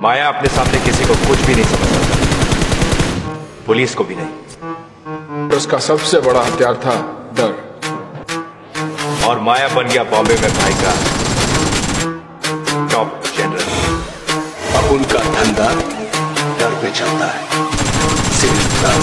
माया अपने सामने किसी को कुछ भी नहीं समझ पुलिस को भी नहीं। उसका सबसे बड़ा हथियार था डर। और माया बन गया बॉम्बे में भाई का टॉप जनरल अब उनका धंधा डर पे चलता है। सिर्फ़ डर